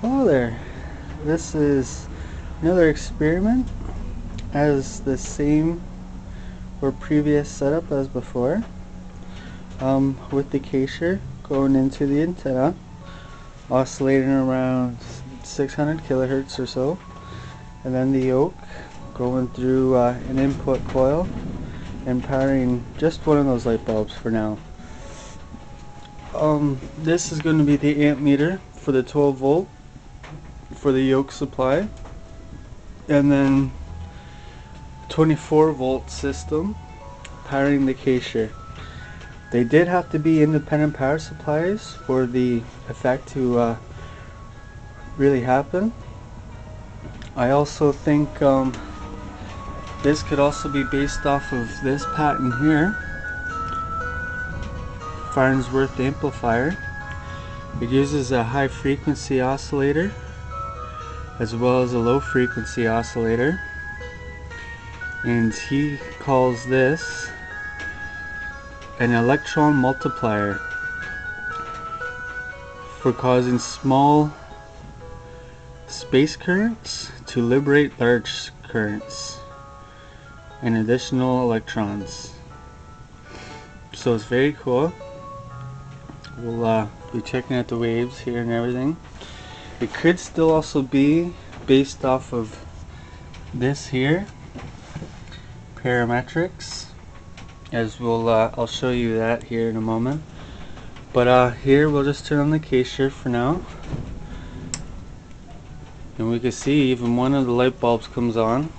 Hello there. This is another experiment as the same or previous setup as before. Um, with the Kacher going into the antenna, oscillating around 600 kilohertz or so, and then the yoke going through uh, an input coil and powering just one of those light bulbs for now. Um, this is going to be the amp meter for the 12 volt for the yoke supply and then 24 volt system powering the Kacher. They did have to be independent power supplies for the effect to uh, really happen. I also think um, this could also be based off of this patent here. Farnsworth amplifier. It uses a high frequency oscillator as well as a low frequency oscillator. And he calls this an electron multiplier for causing small space currents to liberate large currents and additional electrons. So it's very cool. We'll uh, be checking out the waves here and everything it could still also be based off of this here, parametrics, as we'll uh, I'll show you that here in a moment. But uh, here we'll just turn on the Kacher for now, and we can see even one of the light bulbs comes on.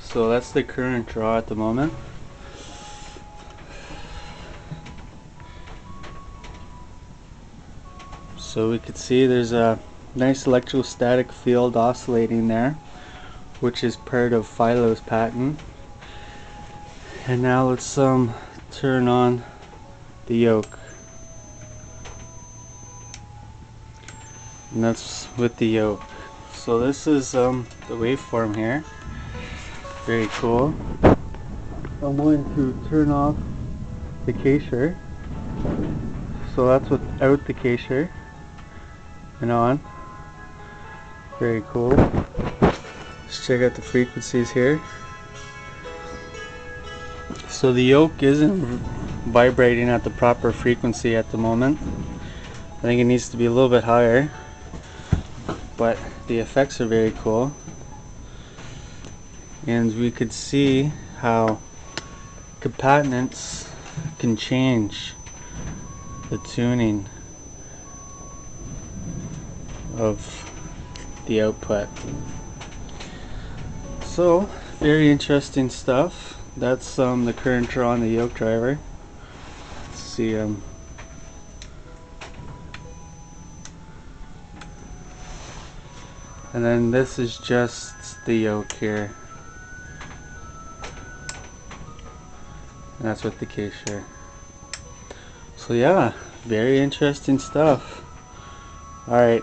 So that's the current draw at the moment. So we could see there's a nice electrostatic field oscillating there, which is part of Philo's patent. And now let's um, turn on the yoke. And that's with the yoke. So this is um, the waveform here. Very cool. I'm going to turn off the Kacher. So that's without the Kacher and on. Very cool. Let's check out the frequencies here. So the yoke isn't vibrating at the proper frequency at the moment. I think it needs to be a little bit higher. But the effects are very cool. And we could see how capacitance can change the tuning of the output. So, very interesting stuff. That's um, the current draw on the yoke driver. Let's see um, and then this is just the yoke here. And that's with the case here. So yeah, very interesting stuff. Alright.